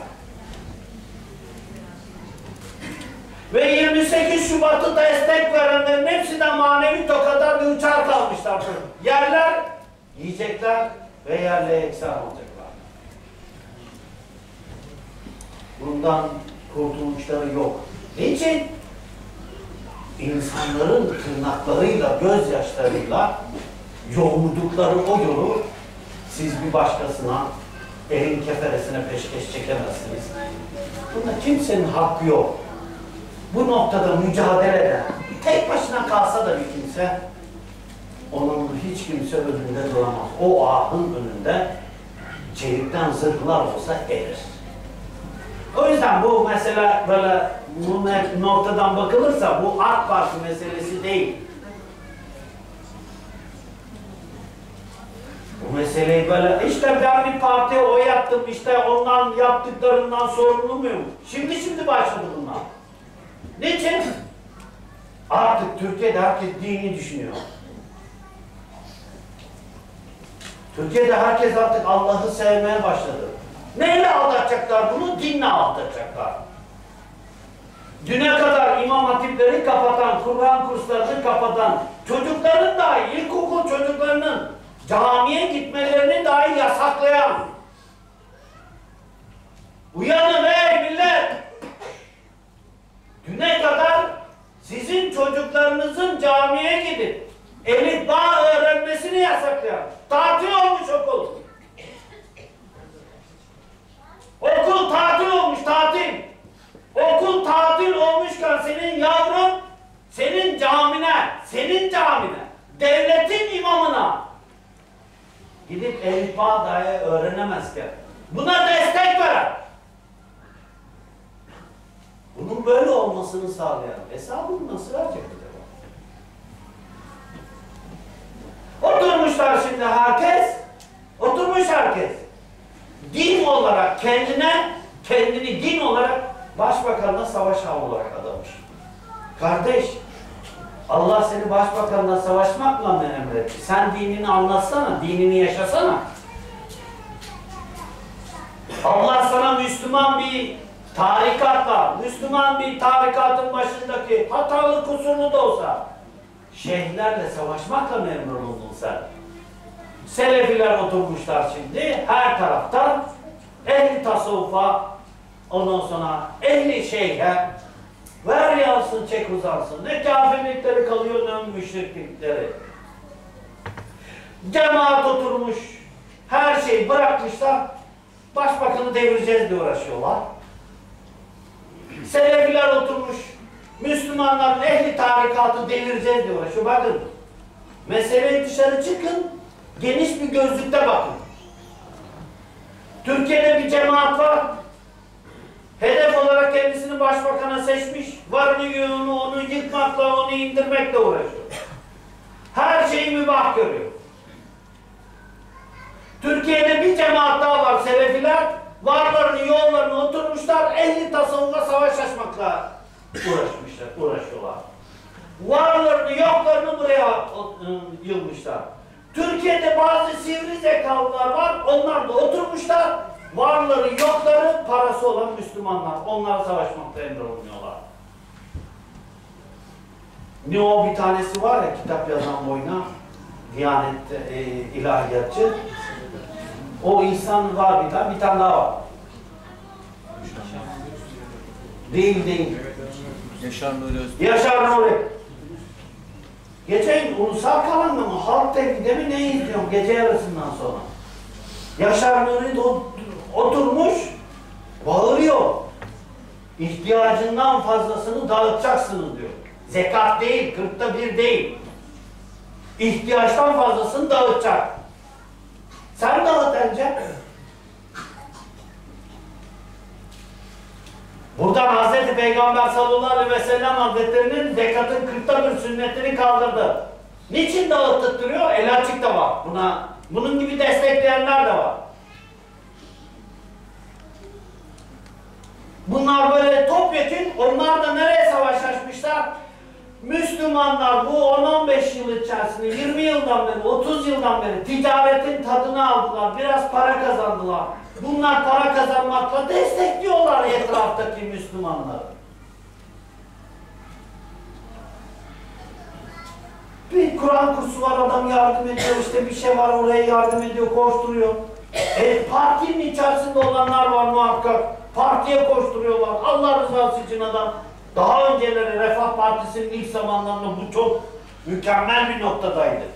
Ve 28 Şubat'ı destek verenlerin hepsi de manevi tokadan bir uçar kalmışlar. Yerler yiyecekler ve yerle eksen olacaklar. Bundan kurtuluşları yok. Niçin? İnsanların tırnaklarıyla, gözyaşlarıyla yoğurdukları o yolu siz bir başkasına elin keferesine peşkeş çekemezsiniz. Bunda kimsenin hakkı yok. Bu noktada mücadele eden, tek başına kalsa da bir kimse, onun hiç kimse önünde duramaz. O ahın önünde çelikten zırhlar olsa erir. O yüzden bu mesele böyle bu noktadan bakılırsa bu AK Parti meselesi değil. Bu meseleyi böyle işte ben bir partiye oy yaptım işte ondan yaptıklarından sorumlu muyum? Şimdi şimdi başladı bunlar. Niçin? Artık Türkiye'de herkes dini düşünüyor. Türkiye'de herkes artık Allah'ı sevmeye başladı. Neyle aldatacaklar bunu? Dinle aldatacaklar. Düne kadar imam hatipleri kapatan, Kur'an kurslarını kapatan, çocukların dahi, ilkokul çocuklarının camiye gitmelerini dahi yasaklayan, uyanın ey millet! Düne kadar sizin çocuklarınızın camiye gidip elif bağ öğrenmesini yasaklayan, tatil olmuş okul. Okul tatil olmuş, tatil. Okul tatil olmuşken senin yavrun, senin camine, senin camine, devletin imamına gidip elif bağ dahi öğrenemezken buna destek veren, bunun böyle olmasını sağlayan hesabını nasıl verecek şimdi herkes, oturmuş herkes. Din olarak kendine, kendini din olarak başbakanla savaş olarak adamış. Kardeş, Allah seni başbakanla savaşmakla mı emretti? Sen dinini anlatsana, dinini yaşasana. Allah sana Müslüman bir tarikatla, Müslüman bir tarikatın başındaki hatalı kusurlu da olsa şeyhlerle savaşmakla mı emrolundun sen? Selefiler oturmuşlar şimdi her tarafta ehli tasavvufa ondan sonra ehli şeyhe Ver yansın, çek uzansın. Ne kafirlikleri kalıyor ne müşriklikleri. Cemaat oturmuş. Her şeyi bırakmışlar. Başbakanı devireceğiz diye uğraşıyorlar. Selefiler oturmuş. Müslümanların ehli tarikatı devireceğiz diye uğraşıyor. Bakın. Meseleye dışarı çıkın. Geniş bir gözlükte bakın. Türkiye'de bir cemaat var. Hedef olarak kendisini başbakana seçmiş. Varını yoğunu onu yıkmakla, onu indirmekle uğraşıyor. Her şeyi mübah görüyor. Türkiye'de bir cemaat daha var Selefiler. Varlarını, yollarını oturmuşlar. Ehli tasavvufa savaş açmakla uğraşmışlar, uğraşıyorlar. Varlarını, yoklarını buraya ıı, yılmışlar. Türkiye'de bazı sivri zekalılar var. Onlar da oturmuşlar. Varları, yokları, parası olan Müslümanlar. Onlara savaşmakta emrolunuyorlar. Ne o bir tanesi var ya kitap yazan boyuna Diyanet e, ilahiyatçı. O insan var bir tane, bir tane daha var. Değil değil.
Yaşar Nuri Öztürk.
Yaşar Nuri. Geçen ulusal kanalda mı, halk TV'de mi ne izliyorum gece yarısından sonra. Yaşar Nuri oturmuş, bağırıyor. İhtiyacından fazlasını dağıtacaksınız diyor. Zekat değil, kırkta bir değil. İhtiyaçtan fazlasını dağıtacak. Sen dağıt önce. Buradan Hazreti Peygamber sallallahu aleyhi ve sellem hazretlerinin zekatın kırkta bir sünnetini kaldırdı. Niçin dağıttırıyor? El açık da var buna. Bunun gibi destekleyenler de var. Bunlar böyle topyekun, onlar da nereye savaş açmışlar? Müslümanlar bu 10-15 yıl içerisinde, 20 yıldan beri, 30 yıldan beri ticaretin tadını aldılar, biraz para kazandılar. Bunlar para kazanmakla destekliyorlar etraftaki Müslümanları. Bir Kur'an kursu var, adam yardım ediyor, işte bir şey var, oraya yardım ediyor, koşturuyor. E, partinin içerisinde olanlar var muhakkak. Partiye koşturuyorlar. Allah rızası için adam. Daha önceleri Refah Partisi'nin ilk zamanlarında bu çok mükemmel bir noktadaydı.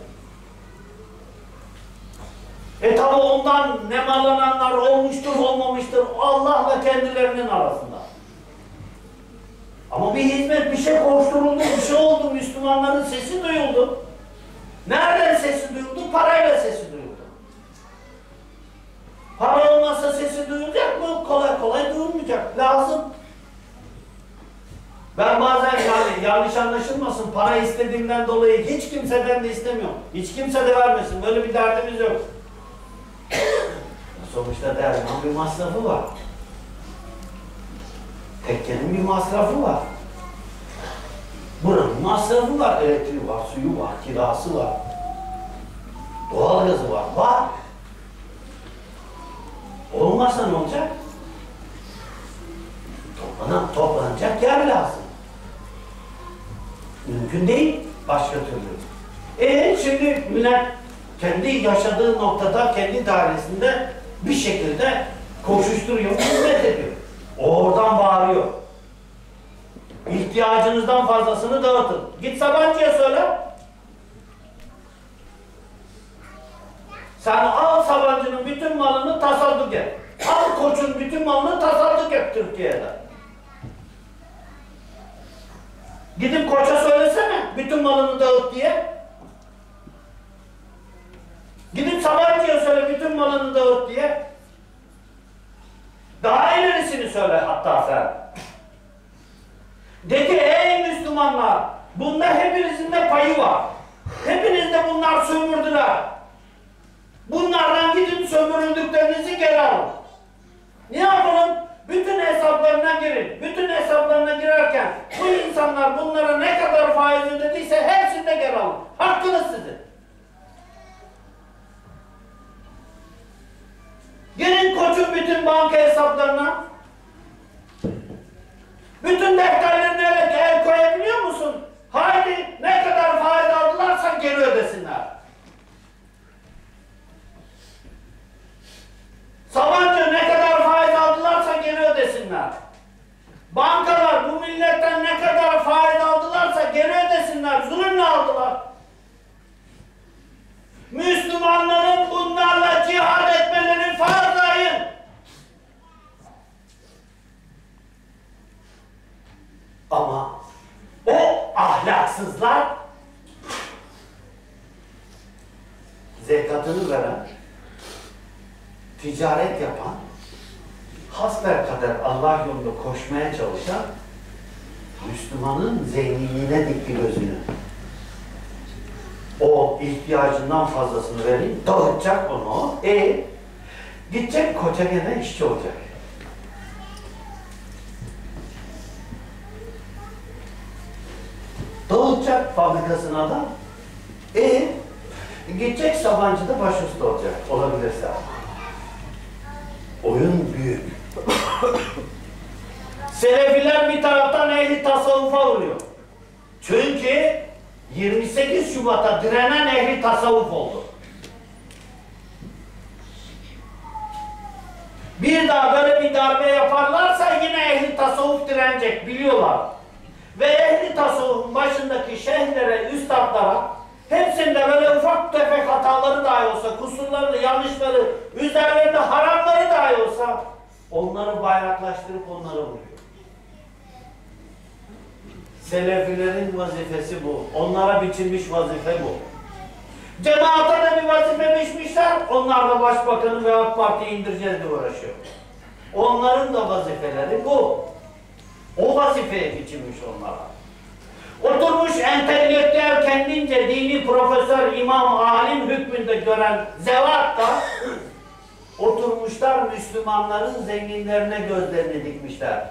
E tabi ondan nemalananlar olmuştur olmamıştır Allah'la kendilerinin arasında. Ama bir hizmet, bir şey koşturuldu, bir şey oldu, Müslümanların sesi duyuldu. Nereden sesi duyuldu? Parayla sesi duyuldu. Para olmazsa sesi duyulacak mı? Kolay kolay duyulmayacak. Lazım. Ben bazen yani yanlış anlaşılmasın para istediğimden dolayı hiç kimseden de istemiyorum. Hiç kimse de vermesin. Böyle bir derdimiz yok. Sonuçta derman bir masrafı var. Tekkenin bir masrafı var. Buranın masrafı var. Elektriği var, suyu var, kirası var. Doğalgazı var. Var. Olmazsa ne olacak? Toplanan, toplanacak yer lazım. Mümkün değil başka türlü. E şimdi millet kendi yaşadığı noktada, kendi dairesinde bir şekilde koşuşturuyor, hizmet ediyor. Oradan bağırıyor. İhtiyacınızdan fazlasını dağıtın. Git Sabancı'ya söyle. Sen al Sabancı'nın bütün malını tasadduk et. Al Koç'un bütün malını tasadduk et Türkiye'de. Gidip Koç'a söylesene bütün malını dağıt diye. Gidip Sabancı'ya söyle bütün malını dağıt diye. Daha ilerisini söyle hatta sen. De ki ey Müslümanlar bunda hepinizin de payı var. Hepiniz de bunlar sömürdüler. Bunlardan gidin sömürüldüklerinizi geri alın. Ne yapalım? Bütün hesaplarına girin. Bütün hesaplarına girerken bu insanlar bunlara ne kadar faiz ödediyse hepsini de geri alın. Hakkınız sizin. Girin koçun bütün banka hesaplarına. Bütün defterlerine evet el koyabiliyor musun? Haydi ne kadar faiz aldılarsa geri ödesinler. Sabancı ne kadar faiz aldılarsa geri ödesinler. Bankalar bu milletten ne kadar faiz aldılarsa geri ödesinler. Zulümle aldılar. Müslümanların bunlarla cihad etmeleri farz. Ama o ahlaksızlar zekatını veren, ticaret yapan, hasbelkader Allah yolunda koşmaya çalışan Müslümanın zenginliğine dikti gözünü. O ihtiyacından fazlasını vereyim, dağıtacak onu. E gidecek koça gene işçi olacak. Dağıtacak fabrikasına da. E gidecek Sabancı'da başüstü olacak. Olabilirse. Oyun büyük. Selefiler bir taraftan ehli tasavvufa vuruyor. Çünkü 28 Şubat'a direnen ehli tasavvuf oldu. Bir daha böyle bir darbe yaparlarsa yine ehli tasavvuf direnecek biliyorlar. Ve ehli tasavvufun başındaki şeyhlere, üstadlara hepsinde böyle ufak tefek hataları dahi olsa, kusurları, yanlışları, üzerlerinde haramları dahi olsa onları bayraklaştırıp onları vuruyor. Selefilerin vazifesi bu. Onlara biçilmiş vazife bu. Cemaate de bir vazife biçmişler. Onlar da başbakanı ve AK Parti'yi indireceğiz diye uğraşıyor. Onların da vazifeleri bu. O vazifeye biçilmiş onlara. Oturmuş entelektüel kendince dini profesör, imam, alim hükmünde gören zevat da oturmuşlar Müslümanların zenginlerine gözlerini dikmişler.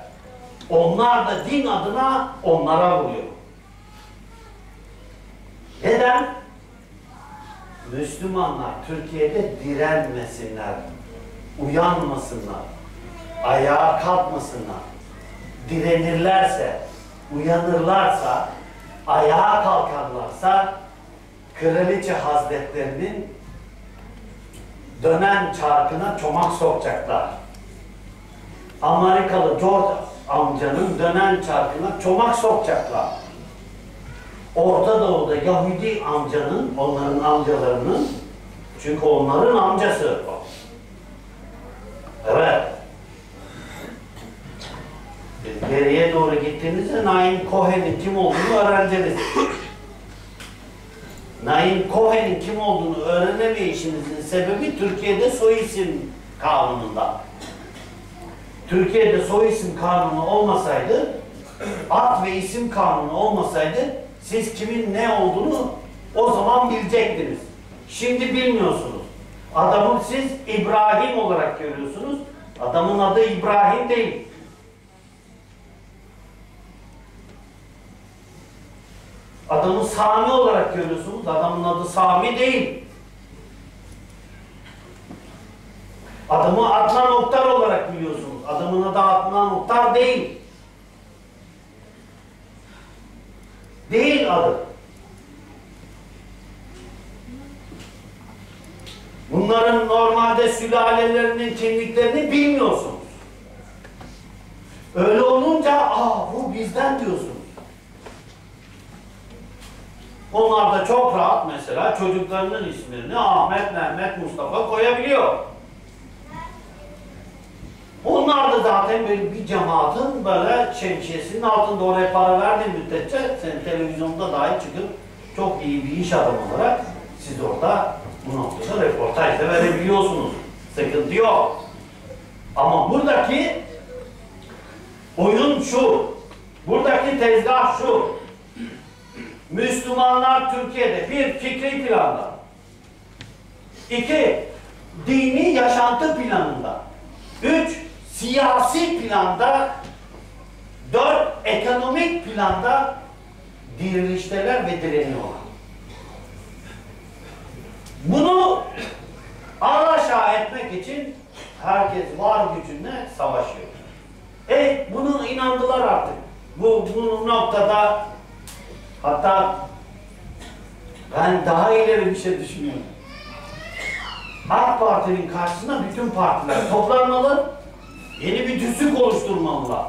Onlar da din adına onlara vuruyor. Neden? Müslümanlar Türkiye'de direnmesinler, uyanmasınlar, ayağa kalkmasınlar. Direnirlerse, uyanırlarsa, ayağa kalkarlarsa Kraliçe Hazretlerinin dönen çarkına çomak sokacaklar. Amerikalı George amcanın dönen çarkına çomak sokacaklar. Orta Doğu'da Yahudi amcanın, onların amcalarının, çünkü onların amcası o. Evet. Geriye doğru gittiğinizde Naim Cohen'in kim olduğunu öğreneceksiniz. Naim Cohen'in kim olduğunu öğrenemeyişinizin sebebi Türkiye'de soy isim kanununda. Türkiye'de soy isim kanunu olmasaydı, ad ve isim kanunu olmasaydı siz kimin ne olduğunu o zaman bilecektiniz. Şimdi bilmiyorsunuz. Adamı siz İbrahim olarak görüyorsunuz. Adamın adı İbrahim değil. Adamı Sami olarak görüyorsunuz. Adamın adı Sami değil. Adamı Adnan Oktar olarak biliyorsunuz. Adamın adı Adnan Oktar değil. Değil adı. Bunların normalde sülalelerinin kimliklerini bilmiyorsunuz. Öyle olunca aa bu bizden diyorsunuz. Onlar da çok rahat mesela çocuklarının ismini Ahmet, Mehmet, Mustafa koyabiliyor. Onlar da zaten böyle bir cemaatin böyle şemsiyesinin altında oraya para verdiğin müddetçe senin televizyonda dahi çıkıp çok iyi bir iş adamı olarak siz orada bu noktada röportaj da verebiliyorsunuz. Sıkıntı yok. Ama buradaki oyun şu. Buradaki tezgah şu. Müslümanlar Türkiye'de bir fikri planda. iki dini yaşantı planında. Üç siyasi planda. Dört ekonomik planda direnişteler ve direniyorlar. Bunu alaşağı etmek için herkes var gücünle savaşıyor. E bunu inandılar artık. Bu, bu noktada hatta ben daha ileri bir şey düşünüyorum. AK Parti'nin karşısına bütün partiler toplanmalı, yeni bir tüzük oluşturmalılar.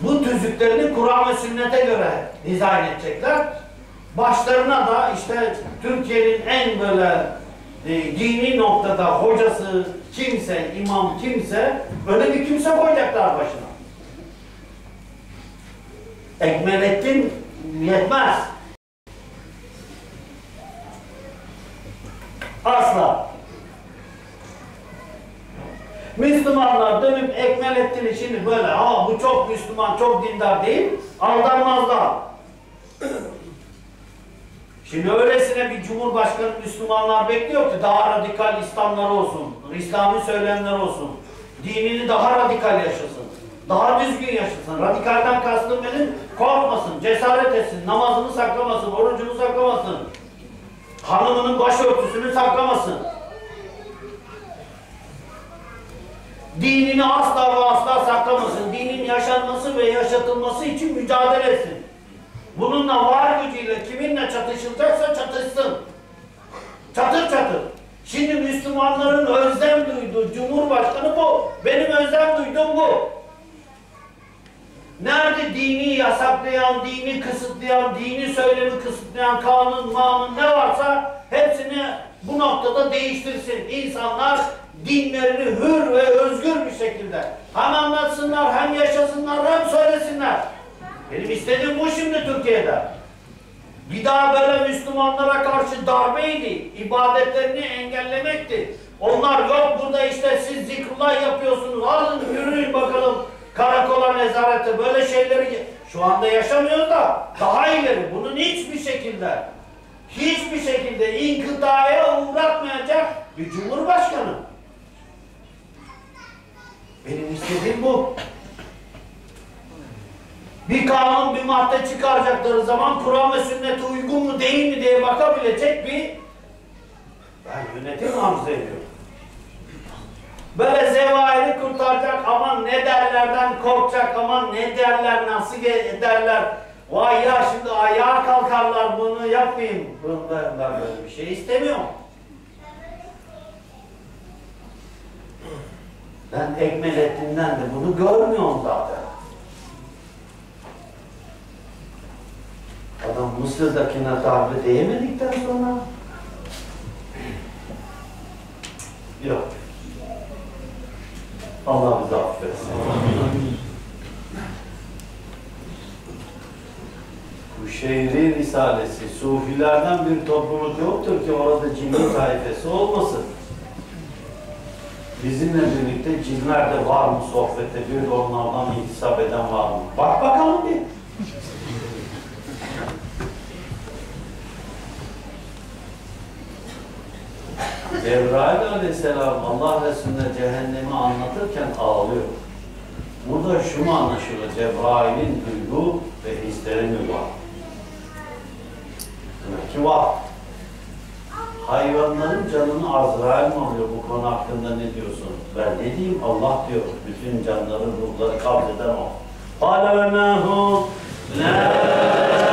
Bu tüzüklerini Kur'an ve sünnete göre dizayn edecekler. Başlarına da işte Türkiye'nin en böyle e, dini noktada hocası kimse, imam kimse öyle bir kimse koyacaklar başına. Ekmelettin yetmez. Asla. Müslümanlar dönüp Ekmelettin'i şimdi böyle ha bu çok Müslüman, çok dindar değil, aldanmazlar. Şimdi öylesine bir cumhurbaşkanı Müslümanlar bekliyor ki daha radikal İslamlar olsun, İslami söylemler olsun, dinini daha radikal yaşasın, daha düzgün yaşasın. Radikalden kastım benim korkmasın, cesaret etsin, namazını saklamasın, orucunu saklamasın, hanımının başörtüsünü saklamasın. Dinini asla ve asla saklamasın. Dinin yaşanması ve yaşatılması için mücadele etsin. Bununla var gücüyle kiminle çatışılacaksa çatışsın. Çatır çatır. Şimdi Müslümanların özlem duyduğu Cumhurbaşkanı bu. Benim özlem duyduğum bu. Nerede dini yasaklayan, dini kısıtlayan, dini söylemi kısıtlayan kanun, manun ne varsa hepsini bu noktada değiştirsin. İnsanlar dinlerini hür ve özgür bir şekilde hem anlatsınlar, hem yaşasınlar, hem söylesinler. Benim istediğim bu şimdi Türkiye'de. Bir daha böyle Müslümanlara karşı darbeydi, ibadetlerini engellemekti. Onlar yok burada işte siz zikrullah yapıyorsunuz, alın yürüyün bakalım karakola nezarete böyle şeyleri şu anda yaşamıyoruz da daha ileri bunun hiçbir şekilde hiçbir şekilde inkıtaya uğratmayacak bir cumhurbaşkanı. Benim istediğim bu. Bir kanun, bir madde çıkaracakları zaman Kur'an ve sünnete uygun mu değil mi diye bakabilecek bir ben yönetim arzu ediyorum. Böyle zevahiri kurtaracak aman ne derlerden korkacak aman ne derler nasıl ederler. Vay ya şimdi ayağa kalkarlar bunu yapmayayım. Ben böyle bir şey istemiyorum. Ben Ekmelettin'den de bunu görmüyorum zaten. Adam Mısır'dakine darbe değmedikten sonra yok. Allah bizi affetsin. Bu şehri risalesi, sufilerden bir topluluk yoktur ki orada cinli taifesi olmasın. Bizimle birlikte cinler de var mı sohbette, bir de onlardan intisap eden var mı? Bak bakalım bir. Cebrail aleyhisselam Allah Resulüne cehennemi anlatırken ağlıyor. Burada şu mu anlaşılır? Cebrail'in duygu ve hisleri mi var? Demek ki var. Hayvanların canını Azrail mi alıyor bu konu hakkında ne diyorsun? Ben ne diyeyim Allah diyor. Bütün canları ruhları kabzeden o. قَالَ وَمَا هُوَ لَا